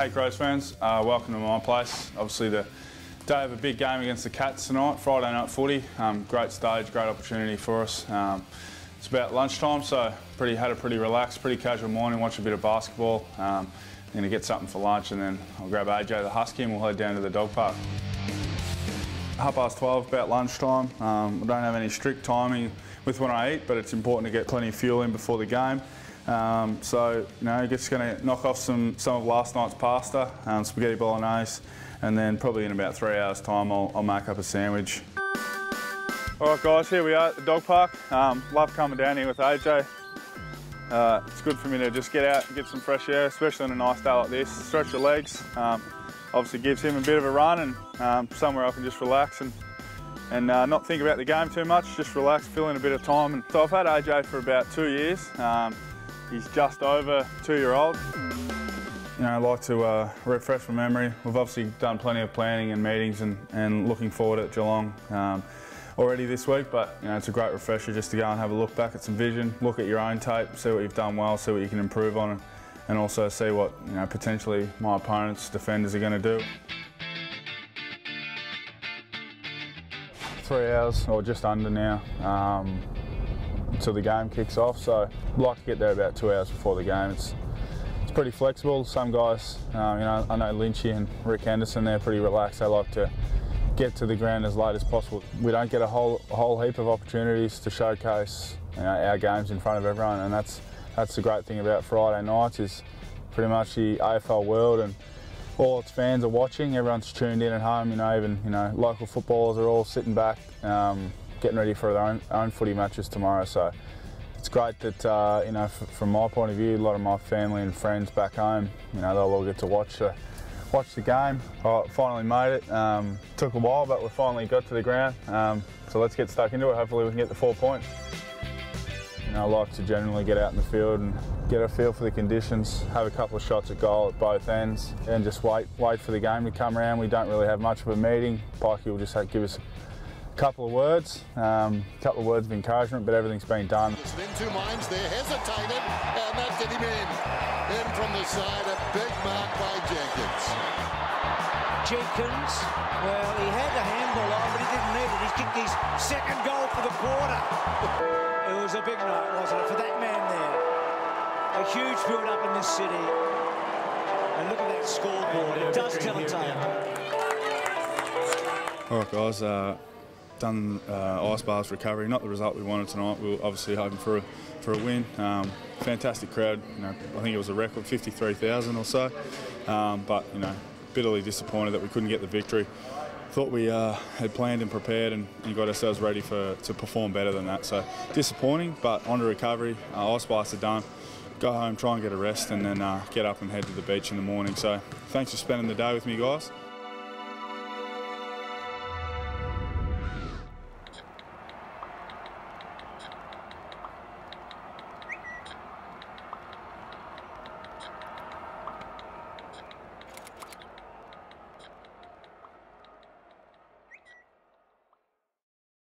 Hey Crows fans, uh, welcome to my place. Obviously the day of a big game against the Cats tonight, Friday night footy. Um, great stage, great opportunity for us. Um, it's about lunchtime, so pretty had a pretty relaxed, pretty casual morning, watch a bit of basketball. Um, going to get something for lunch and then I'll grab AJ the Husky and we'll head down to the dog park. Half past 12, about lunchtime. Um, I don't have any strict timing with when I eat, but it's important to get plenty of fuel in before the game. Um, so, you know, just going to knock off some, some of last night's pasta, um, spaghetti bolognese, and then probably in about three hours' time I'll, I'll make up a sandwich. All right, guys, here we are at the dog park. Um, love coming down here with AJ. Uh, it's good for me to just get out and get some fresh air, especially on a nice day like this. Stretch the legs. Um, obviously gives him a bit of a run and um, somewhere I can just relax and and uh, not think about the game too much, just relax, fill in a bit of time. And so I've had AJ for about two years. Um, He's just over two-year-old. You know, I like to uh, refresh my memory. We've obviously done plenty of planning and meetings and, and looking forward at Geelong um, already this week, but you know, it's a great refresher just to go and have a look back at some vision, look at your own tape, see what you've done well, see what you can improve on, and also see what you know potentially my opponent's defenders are going to do. Three hours, or just under now. Um, until the game kicks off. So I'd like to get there about two hours before the game. It's it's pretty flexible. Some guys, um, you know, I know Lynchy and Rick Henderson, they're pretty relaxed. They like to get to the ground as late as possible. We don't get a whole a whole heap of opportunities to showcase you know, our games in front of everyone, and that's that's the great thing about Friday nights is pretty much the AFL world and all its fans are watching. Everyone's tuned in at home. You know, even you know local footballers are all sitting back. Um, getting ready for their own, own footy matches tomorrow. So it's great that, uh, you know, from my point of view, a lot of my family and friends back home, you know, they'll all get to watch watch the game. I finally made it. Um, took a while, but we finally got to the ground. Um, so let's get stuck into it. Hopefully we can get the four points. You know, I like to generally get out in the field and get a feel for the conditions, have a couple of shots at goal at both ends, and just wait wait for the game to come around. We don't really have much of a meeting. Pikey will just give us couple of words, a um, couple of words of encouragement, but everything's been done. In two minds there, hesitated, and that did him in. In from the side, a big mark by Jenkins. Jenkins, well, he had the handball on, but he didn't need it. He kicked his second goal for the quarter. it was a big night, wasn't it, for that man there. A huge build-up in this city. And look at that scoreboard. It does tell a tale. All right, guys. Uh, done uh, ice baths recovery. Not the result we wanted tonight. We were obviously hoping for a, for a win. Um, fantastic crowd. You know, I think it was a record 53,000 or so. Um, but you know, bitterly disappointed that we couldn't get the victory. Thought we uh, had planned and prepared and, and, got ourselves ready for to perform better than that. So disappointing, but on to recovery. Uh, ice baths are done. Go home, try and get a rest, and then uh, get up and head to the beach in the morning. So thanks for spending the day with me, guys.